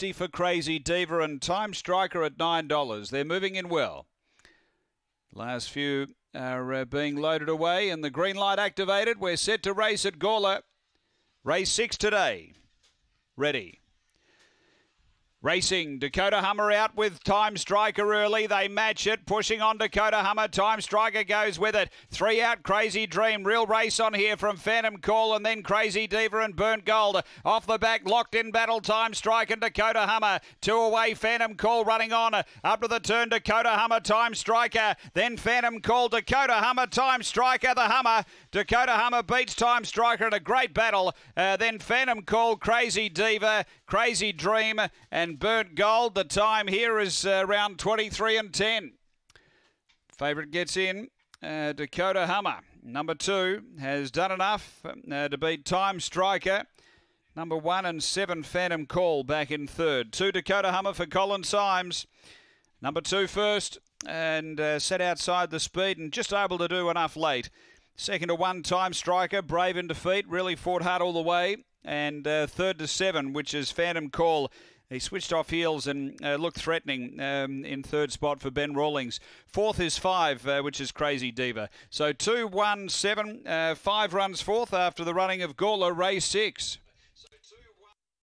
160 for Crazy Diva and Time Striker at $9. They're moving in well. Last few are uh, being loaded away and the green light activated. We're set to race at Gawler. Race six today. Ready. Racing, Dakota Hummer out with Time Striker early. They match it, pushing on Dakota Hummer. Time Striker goes with it. Three out, Crazy Dream. Real race on here from Phantom Call and then Crazy Diva and Burnt Gold. Off the back, locked in battle, Time Striker and Dakota Hummer. Two away, Phantom Call running on. Up to the turn, Dakota Hummer, Time Striker. Then Phantom Call, Dakota Hummer, Time Striker, the Hummer. Dakota Hummer beats Time Striker in a great battle. Uh, then Phantom Call, Crazy Diva, Crazy Dream, and Burnt Gold. The time here is uh, around 23 and 10. Favourite gets in. Uh, Dakota Hummer, number two, has done enough uh, to beat Time Striker. Number one and seven, Phantom Call back in third. Two Dakota Hummer for Colin Symes. Number two first and uh, set outside the speed and just able to do enough late. Second to one time striker, brave in defeat, really fought hard all the way. And uh, third to seven, which is Phantom Call. He switched off heels and uh, looked threatening um, in third spot for Ben Rawlings. Fourth is five, uh, which is Crazy Diva. So two, one, seven, uh, five runs fourth after the running of Gawler, race six.